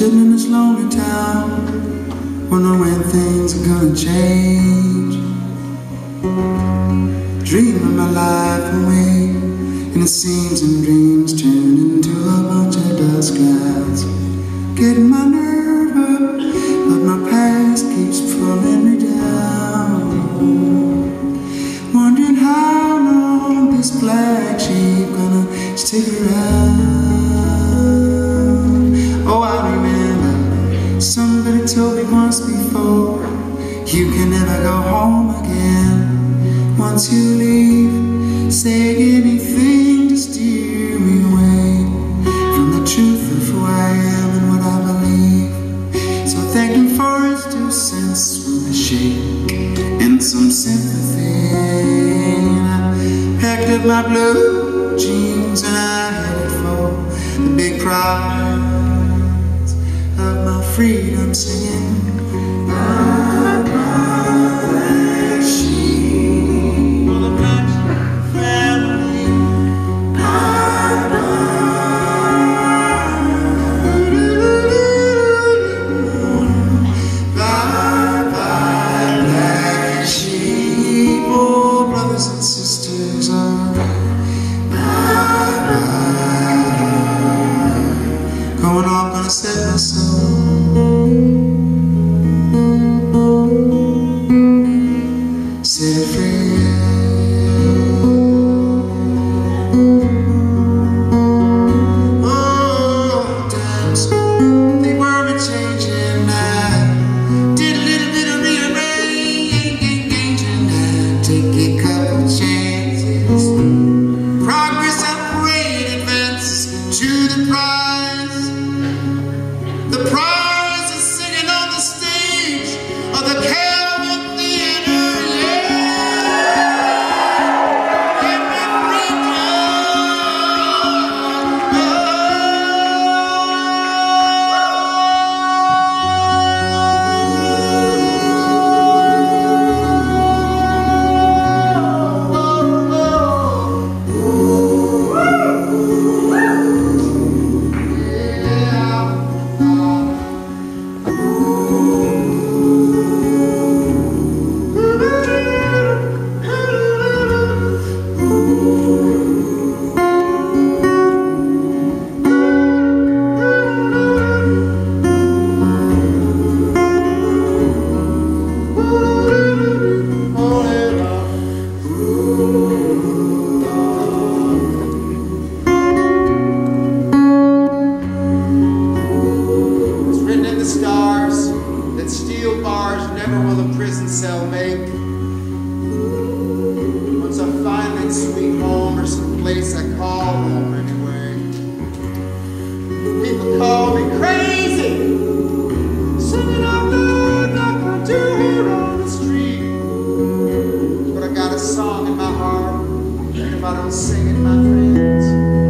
Sitting in this lonely town, wondering when things are gonna change. Dreaming my life away, and it seems in dreams turn into a bunch of dust clouds. Getting my nerve Told me once before. You can never go home again. Once you leave Say anything to steer me away From the truth of who I am and what I believe. So thank him for his two cents With a shake and some sympathy. I packed up my blue jeans And I headed for the big prize freedom singing. Bye, bye, she. For the black sheep. Brothers and sisters, alright. Bye, bye. Going off, gonna set my. Cell make. Once I find that sweet home or some place I call home anyway. People call me crazy, singing out loud like I do here on the street. But I got a song in my heart, and if I don't sing it, my friends,